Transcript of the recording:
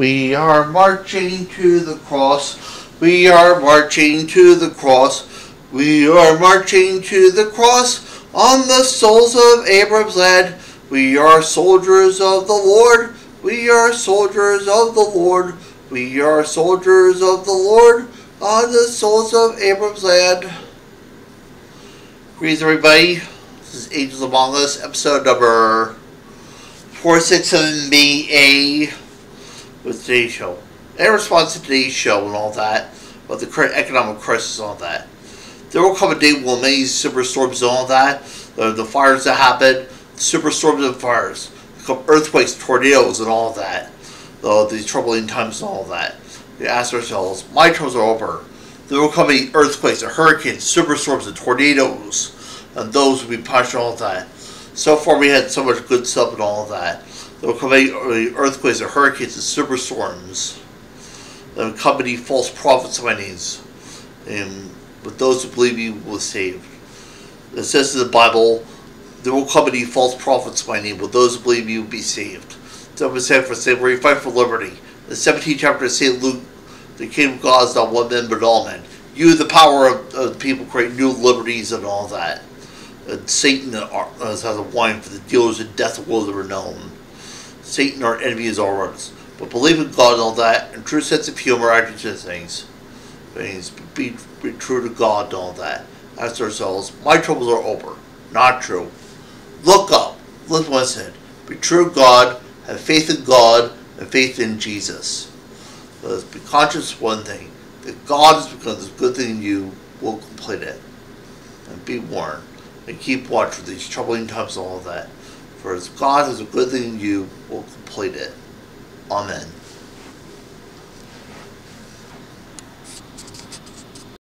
We are marching to the cross. We are marching to the cross. We are marching to the cross on the souls of Abraham's land. We are soldiers of the Lord. We are soldiers of the Lord. We are soldiers of the Lord on the souls of Abraham's land. Greetings, everybody. This is Angels Among Us, episode number 467BA with today's show. In response to today's show and all that, but the current economic crisis and all that, there will come a day when many superstorms and all that, the, the fires that happen, superstorms and fires, earthquakes, tornadoes, and all that, the, these troubling times and all that. We ask ourselves, my troubles are over. There will come earthquakes, and hurricanes, superstorms, and tornadoes, and those will be punished and all that. So far, we had so much good stuff and all of that. There will come many uh, earthquakes, and hurricanes, and superstorms. There will come many false prophets of my names. And but those who believe you will be saved. It says in the Bible, there will come many false prophets by name, but those who believe you will be saved. So it said for slavery, fight for liberty. The 17th chapter of St. Luke, the kingdom of God is not one man but all men. You, the power of, of people, create new liberties and all that. Satan uh, has a wine for the dealers in death will the renown. Satan, our enemy, is ours. But believe in God and all that, and true sense of humor, attitude to things. Things be, be true to God and all that. Ask ourselves, my troubles are over. Not true. Look up. What I said. Be true to God, have faith in God, and faith in Jesus. Let's be conscious of one thing. That God has become this good thing in you will complete it. And be warned. And keep watch for these troubling times and all that. For as God has a good thing in you will complete it. Amen.